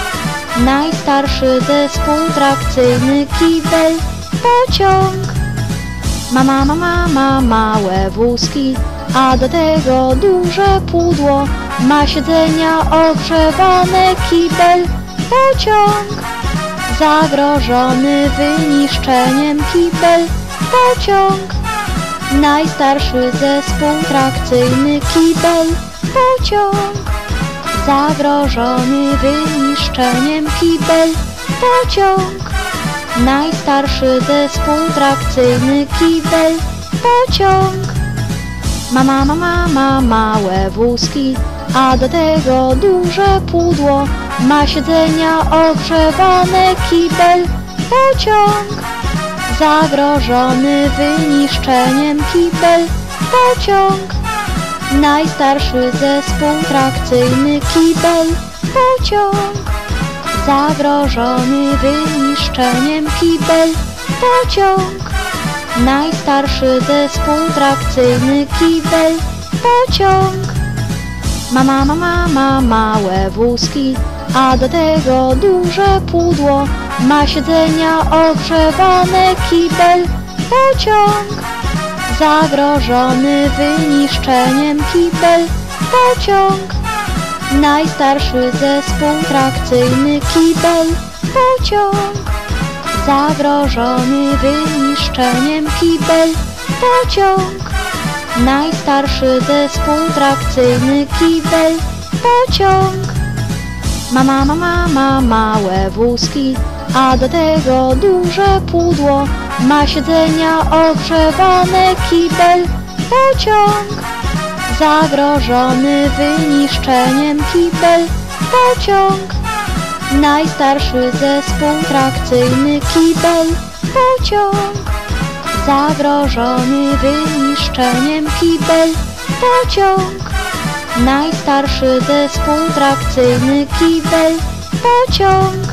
Najstarszy zespół trakcyjny kibel, pociąg. Mama, mama, ma małe wózki, a do tego duże pudło. Ma siedzenia ogrzewane kibel, pociąg. Zagrożony wyniszczeniem kibel, pociąg. Najstarszy zespół trakcyjny kibel, pociąg. Zagrożony wyniszczeniem kibel, pociąg. Najstarszy zespół trakcyjny kibel, pociąg. Mama, mama, ma małe wózki, a do tego duże pudło. Ma siedzenia ogrzewane kibel, pociąg. Zagrożony wyniszczeniem kibel, pociąg. Najstarszy zespół trakcyjny kibel, pociąg. Zagrożony wyniszczeniem kibel, pociąg. Najstarszy zespół trakcyjny kibel, pociąg. Mama, mama, ma małe wózki, a do tego duże pudło. Ma siedzenia ogrzewane kibel, pociąg. Zagrożony wyniszczeniem kibel, pociąg. Najstarszy zespół trakcyjny kibel, pociąg. Zagrożony wyniszczeniem kibel, pociąg. Najstarszy zespół trakcyjny kibel, pociąg. Mama, mama, ma małe wózki, a do tego duże pudło. Ma siedzenia ogrzewane kibel, pociąg. Zagrożony wyniszczeniem kibel, pociąg. Najstarszy zespół trakcyjny kibel, pociąg. Zagrożony wyniszczeniem kibel, pociąg. Najstarszy zespół trakcyjny kibel, pociąg.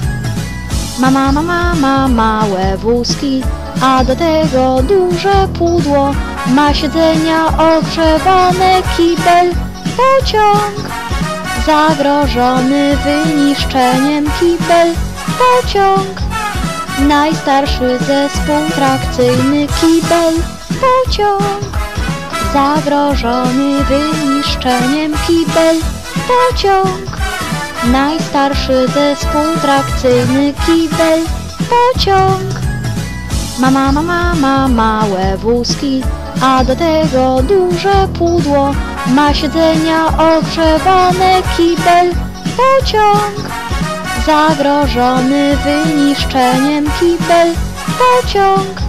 Mama, mama, ma małe wózki, a do tego duże pudło. Ma siedzenia ogrzewane kibel, pociąg. Zagrożony wyniszczeniem kibel, pociąg. Najstarszy zespół trakcyjny kibel, pociąg. Zagrożony wyniszczeniem kibel, pociąg. Najstarszy zespół trakcyjny kibel, pociąg. Mama, mama, ma małe wózki, a do tego duże pudło. Ma siedzenia ogrzewane kibel, pociąg. Zagrożony wyniszczeniem kibel, pociąg.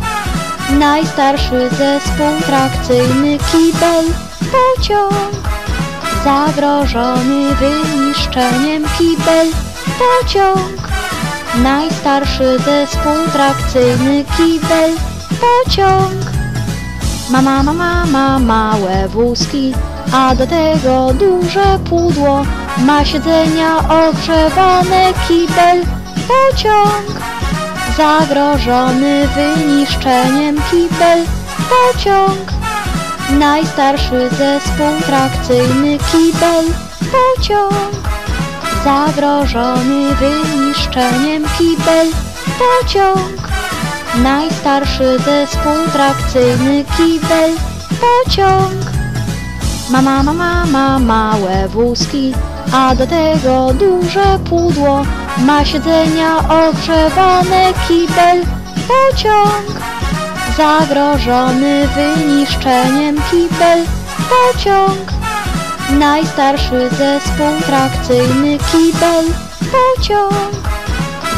Najstarszy zespół trakcyjny kibel, pociąg. Zagrożony wyniszczeniem kibel, pociąg. Najstarszy zespół trakcyjny kibel, pociąg. Mama, mama, ma małe wózki, a do tego duże pudło. Ma siedzenia ogrzewane kibel, pociąg. Zagrożony wyniszczeniem kibel, pociąg. Najstarszy zespół trakcyjny kibel, pociąg. Zagrożony wyniszczeniem kibel, pociąg. Najstarszy zespół trakcyjny kibel, pociąg. Mama, mama, ma małe wózki, a do tego duże pudło. Ma siedzenia ogrzewane kibel, pociąg. Zagrożony wyniszczeniem kibel, pociąg. Najstarszy zespół trakcyjny kibel, pociąg.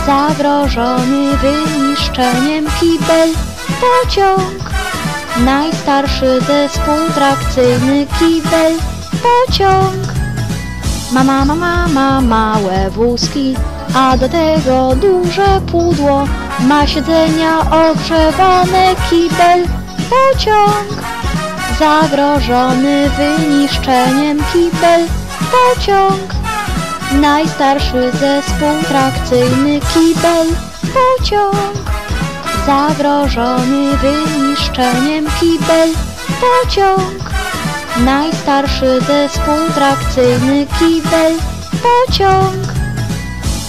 Zagrożony wyniszczeniem kibel, pociąg. Najstarszy zespół trakcyjny kibel, pociąg. Mama, mama, ma małe wózki, a do tego duże pudło. Ma siedzenia ogrzewane kibel, pociąg. Zagrożony wyniszczeniem kibel, pociąg. Najstarszy zespół trakcyjny kibel, pociąg. Zagrożony wyniszczeniem kibel, pociąg. Najstarszy zespół trakcyjny kibel, pociąg.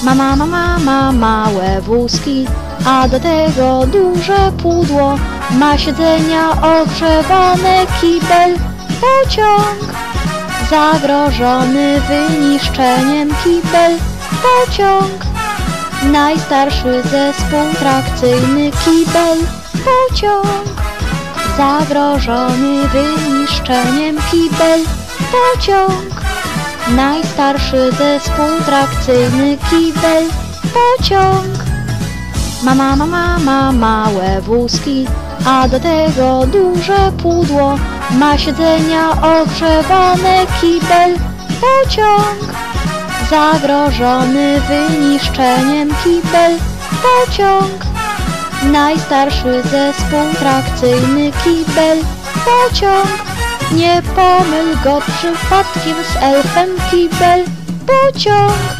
Mama, mama, ma małe wózki, a do tego duże pudło. Ma siedzenia ogrzewane kibel, pociąg. Zagrożony wyniszczeniem kibel, pociąg. Najstarszy zespół trakcyjny kibel, pociąg. Zagrożony wyniszczeniem kibel, pociąg. Najstarszy zespół trakcyjny kibel, pociąg. Mama, mama, ma małe wózki, a do tego duże pudło. Ma siedzenia ogrzewane kibel, pociąg. Zagrożony wyniszczeniem kibel, pociąg. Najstarszy zespół trakcyjny kibel, pociąg. Nie pomyl go przypadkiem z elfem kibel, pociąg.